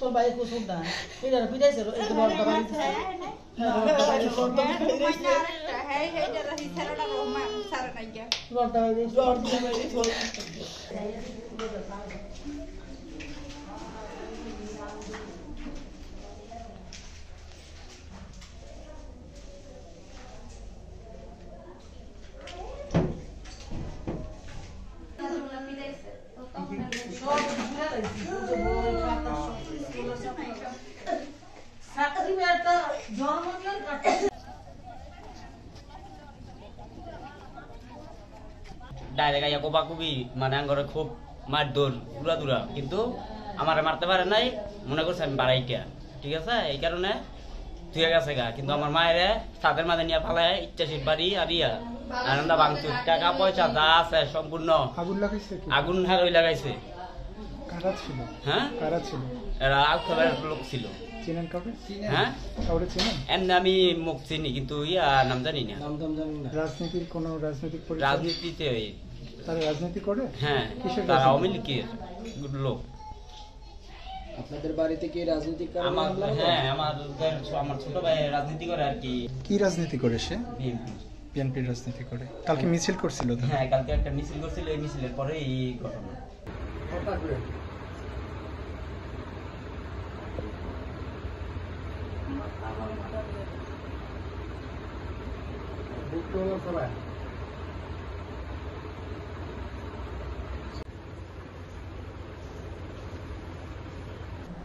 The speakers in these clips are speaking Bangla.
não bem com o soldado. Filha, cuidado, eu tô morrendo com a minha Dua direct আইয়া মানে আঙ্গরে খুব মার দৌড় দূরা দূরা কিন্তু আমারে মারতে পারে নাই মনে করছে আমি বাড়াইটা ঠিক আছে? এই কারণে গেছে গা। কিন্তু আমার মায়ের তাদের মাঝে নিয়ে ফালায় ইচ্ছাশীল বাড়ি আর ইয়া। আনন্দা ভাঙচুর টাকা পয়সা যা আছে সম্পূর্ণ। আগুন লাগাইছে কি? আগুন হারই লাগাইছে। কারা ছিল? হ্যাঁ? কারা ছিল? এরা আউটখাবার লোক ছিল। চিনেন কাউকে? হ্যাঁ? কাউরে চিনেন? এমনি আমি মুখ চিনি কিন্তু ইয়া নাম জানি না। রাজনীতির কোন রাজনৈতিক রাজনীতিতে ওই তারা রাজনীতি করে? হ্যাঁ কিসের তারা? আওয়ামী লীগের লোক। আপনাদের বাড়িতে কি রাজনীতি করে আমার হ্যাঁ? আমাদের আমার ছোট ভাই রাজনীতি করে আর কি। কি রাজনীতি করে সে? বিএনপি। বিএনপির রাজনীতি করে। কালকে মিছিল করছিল তো? হ্যাঁ কালকে একটা মিছিল করছিল এই মিছিলের পরে এই ঘটনা।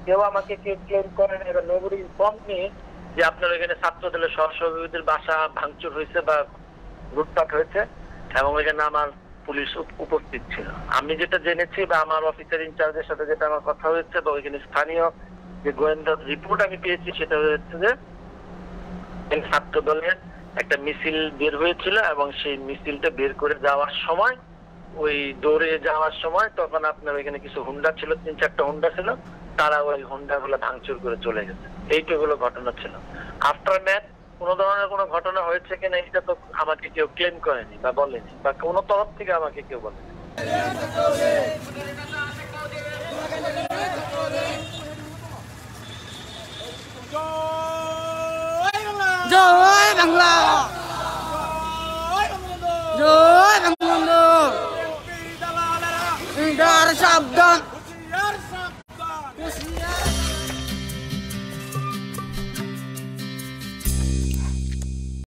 কেউ আমাকে কেউ ক্লেম করেন এবার নোবডি ইনফর্ম মি যে আপনার এখানে ছাত্র দলের সহসভাপতিদের বাসা ভাঙচুর হয়েছে বা লুটপাট হয়েছে এবং এখানে আমার পুলিশ উপ- উপস্থিত ছিল। আমি যেটা জেনেছি বা আমার অফিসার ইনচার্জের সাথে যেটা আমার কথা হয়েছে বা ওইখানে স্থানীয় যে গোয়েন্দা রিপোর্ট আমি পেয়েছি সেটা হচ্ছে যে ছাত্র দলের একটা মিছিল বের হয়েছিল এবং সেই মিছিলটা বের করে যাওয়ার সময়, ওই দৌড়ে যাওয়ার সময় তখন আপনার ওইখানে কিছু হুন্ডা ছিল, তিন চারটা হুন্ডা ছিল। তারা ওই হুন্ডা গুলো ভাঙচুর করে চলে গেছে। এইটুকুলো ঘটনা ছিল। আফটার ম্যাচ কোন ধরনের কোনো ঘটনা হয়েছে কিনা এটা তো আমাকে কেউ ক্লেম করেনি বা বলেনি বা কোনো তরফ থেকে আমাকে কেউ বলেনি। জয় বাংলা। জয় বঙ্গবন্ধু সাবধান।